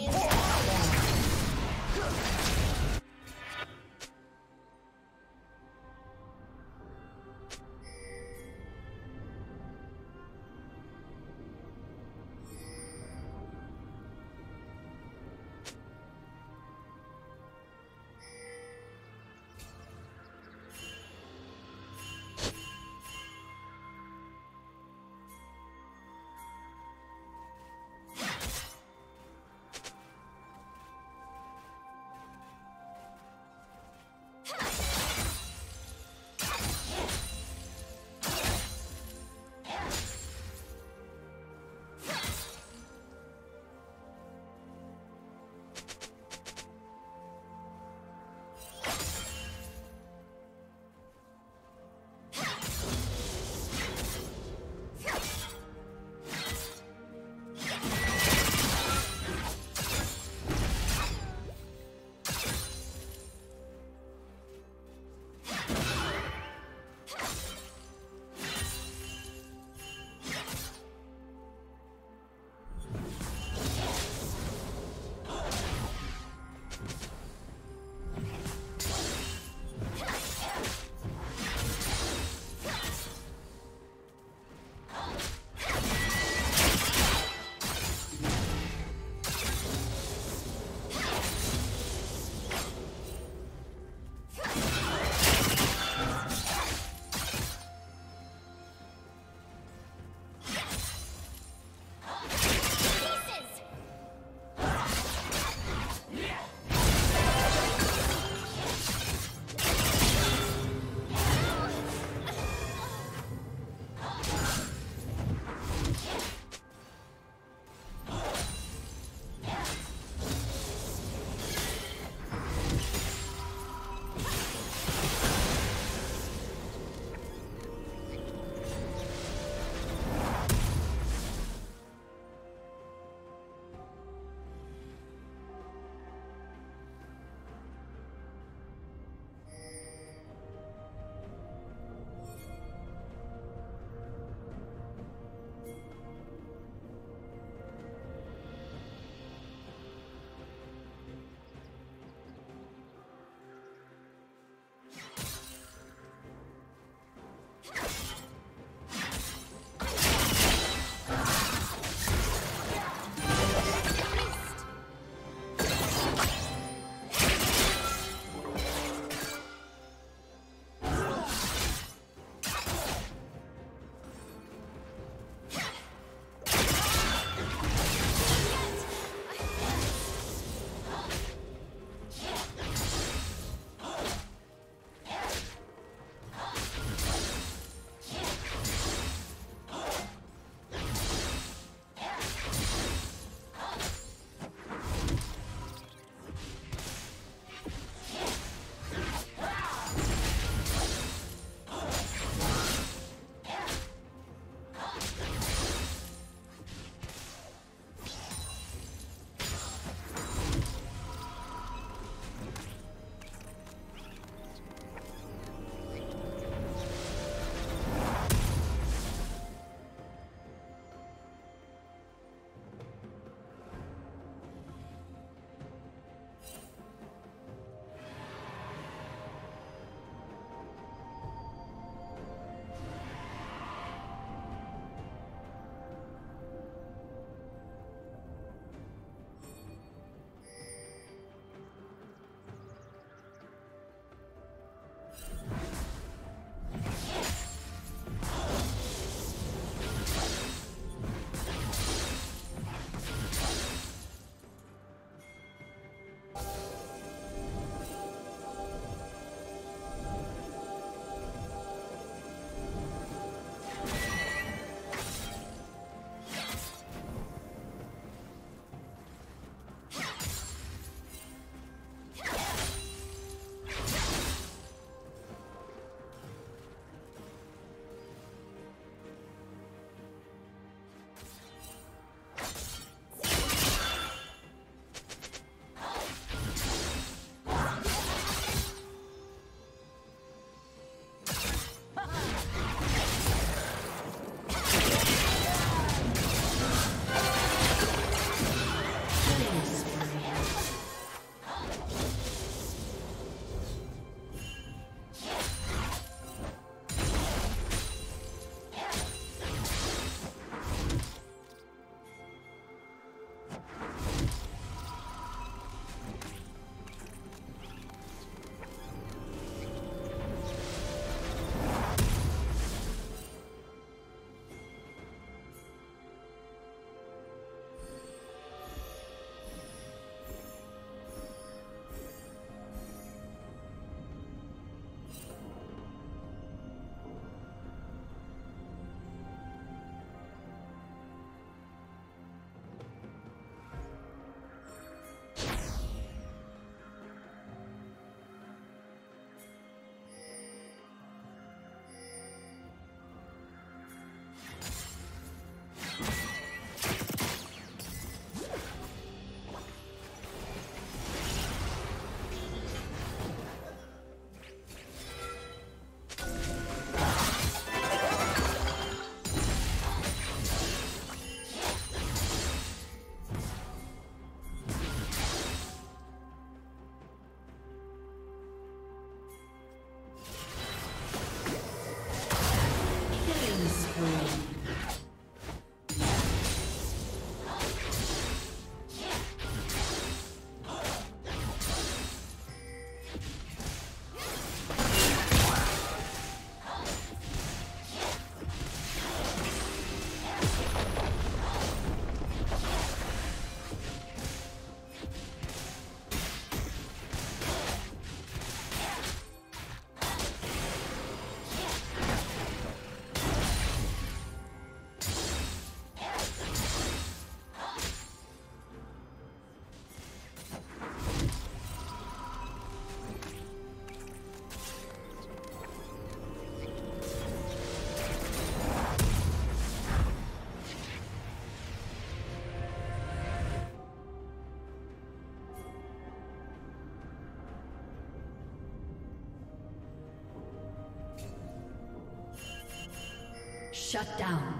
Minions Shut down.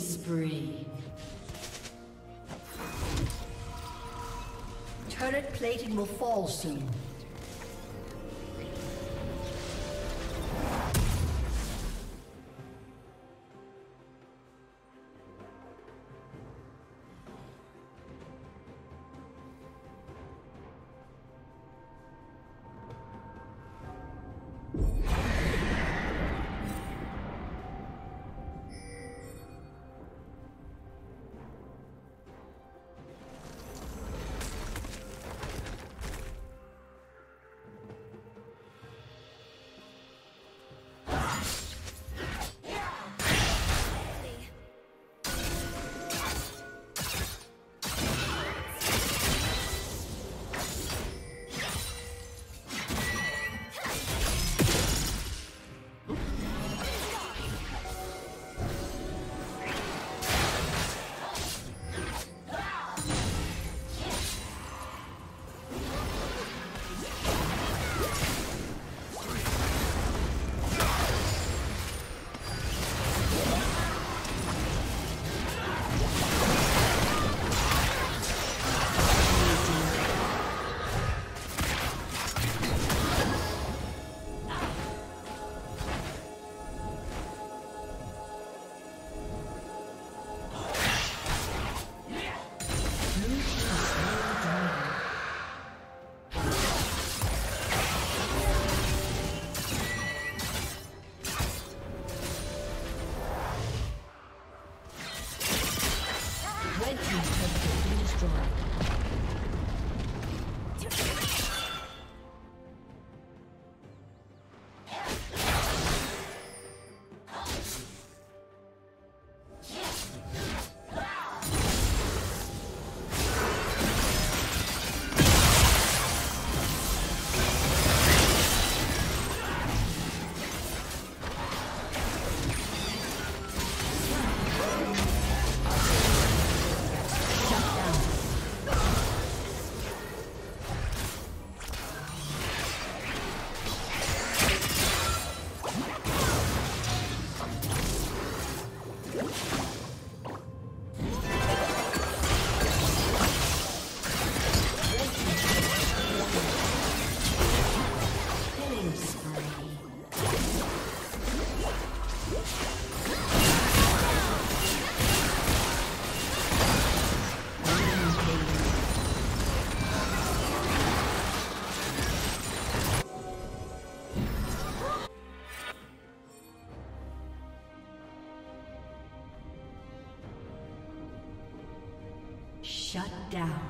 spree. Turret plating will fall soon. Shut